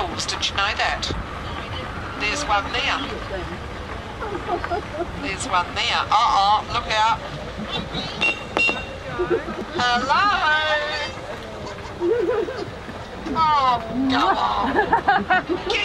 Did you know that? There's one there. There's one there. Uh-oh, look out. Hello. Oh, come on.